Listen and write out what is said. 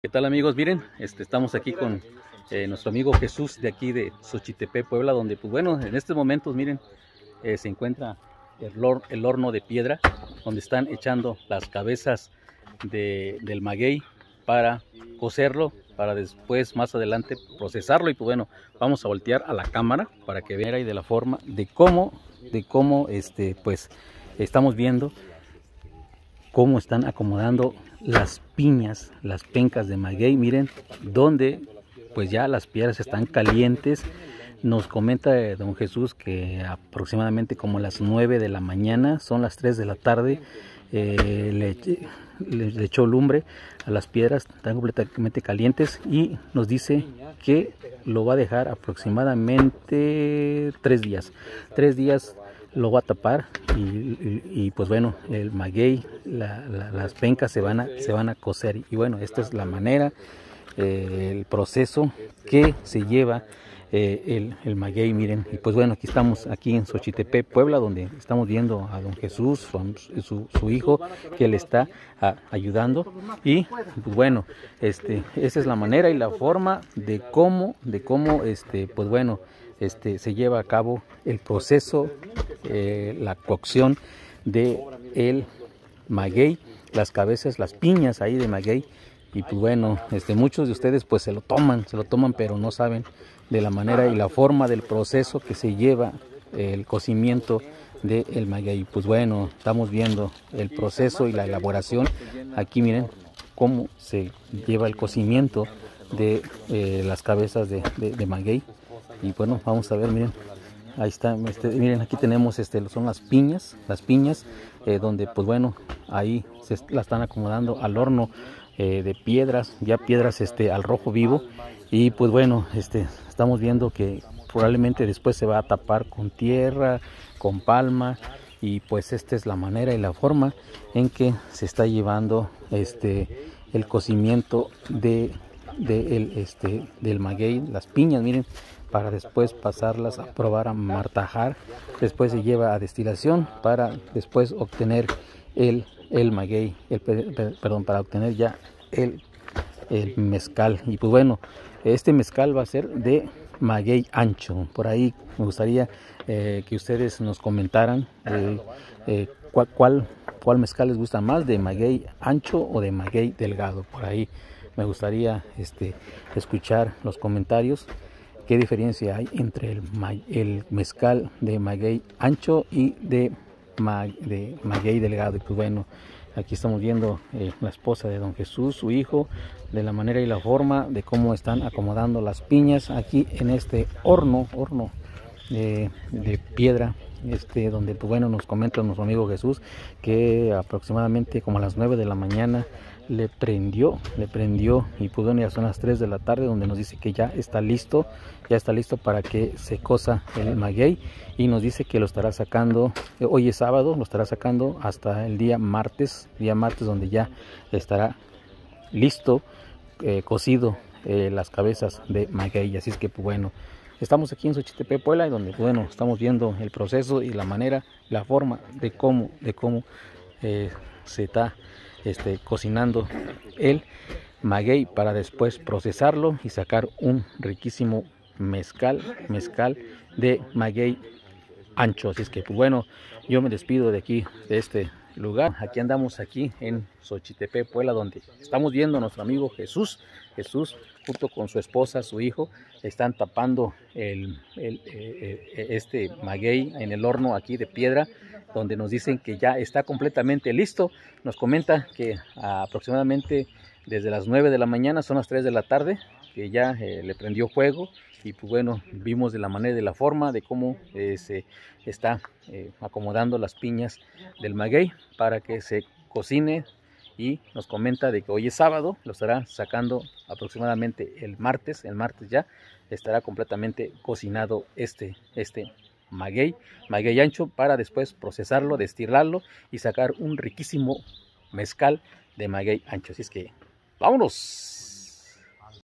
¿Qué tal amigos? Miren, este, estamos aquí con eh, nuestro amigo Jesús de aquí de Xochitepec, Puebla, donde pues bueno, en estos momentos miren, eh, se encuentra el, horno de piedra, donde están echando las cabezas de, del maguey para cocerlo, para después más adelante procesarlo y pues bueno, vamos a voltear a la cámara para que vean ahí de la forma de cómo, de cómo este, pues estamos viendo cómo están acomodando las piñas, las pencas de maguey, miren, donde pues ya las piedras están calientes. Nos comenta don Jesús que aproximadamente como las 9 de la mañana, son las 3 de la tarde, eh, le, le, echó lumbre a las piedras, están completamente calientes y nos dice que lo va a dejar aproximadamente 3 días. 3 días lo va a tapar y, pues bueno el maguey las pencas se van a se van a cocer. Y bueno esta es la manera eh, el proceso que se lleva eh, el, el, maguey miren. Y pues bueno aquí estamos aquí en Xochitepec Puebla donde estamos viendo a don Jesús su, su, hijo que le está ayudando. Y pues bueno este esa es la manera y la forma de cómo de cómo este pues bueno este, se lleva a cabo el proceso, eh, la cocción de el maguey, las cabezas, las piñas ahí de maguey. Y pues bueno, este, muchos de ustedes pues se lo toman, se lo toman, pero no saben de la manera y la forma del proceso que se lleva el cocimiento del el maguey. Pues bueno, estamos viendo el proceso y la elaboración. Aquí miren cómo se lleva el cocimiento de eh, las cabezas de, de maguey y bueno vamos a ver miren ahí está este, miren aquí tenemos este son las piñas las piñas eh, donde pues bueno ahí se la están acomodando al horno eh, de piedras ya piedras este al rojo vivo. Y pues bueno este estamos viendo que probablemente después se va a tapar con tierra con palma y pues esta es la manera y la forma en que se está llevando este el cocimiento de, de el, este del maguey las piñas miren para después pasarlas a probar a martajar. Después se lleva a destilación para después obtener el, el maguey, el, perdón, para obtener ya el, el mezcal. Y pues bueno, este mezcal va a ser de maguey ancho. Por ahí me gustaría eh, que ustedes nos comentaran eh, eh, cuál, cuál, cuál, mezcal les gusta más, de maguey ancho o de maguey delgado. Por ahí me gustaría este, escuchar los comentarios qué diferencia hay entre el, mezcal de maguey ancho y de, maguey delgado. Y pues bueno, aquí estamos viendo eh, la esposa de don Jesús, su hijo, de la manera y la forma de cómo están acomodando las piñas aquí en este horno, horno de piedra este donde pues bueno nos comenta nuestro amigo Jesús que aproximadamente como a las 9 de la mañana le prendió, le prendió y pudo ya son las 3 de la tarde donde nos dice que ya está listo, ya está listo para que se cosa el maguey y nos dice que lo estará sacando, hoy es sábado, lo estará sacando hasta el día martes, día martes donde ya estará listo, eh, cocido eh, las cabezas de maguey, así es que pues bueno, estamos aquí en Xochitepec, Puebla, donde bueno, estamos viendo el proceso y la manera, la forma de cómo, de cómo eh, se está este, cocinando el maguey para después procesarlo y sacar un riquísimo mezcal, mezcal de maguey ancho. Así es que, pues bueno, yo me despido de aquí, de este lugar. Aquí andamos aquí en Xochitepec, Puebla, donde estamos viendo a nuestro amigo Jesús. Jesús, junto con su esposa, su hijo, están tapando el, eh, eh, este maguey en el horno aquí de piedra donde nos dicen que ya está completamente listo. Nos comenta que aproximadamente desde las 9 de la mañana, son las 3 de la tarde, que ya eh, le prendió fuego y pues bueno, vimos de la manera de la forma de cómo eh, se está eh, acomodando las piñas del maguey para que se cocine y nos comenta de que hoy es sábado, lo estará sacando aproximadamente el martes, el martes ya estará completamente cocinado este, este maguey, maguey ancho, para después procesarlo, destilarlo y sacar un riquísimo mezcal de maguey ancho. Así es que, vámonos.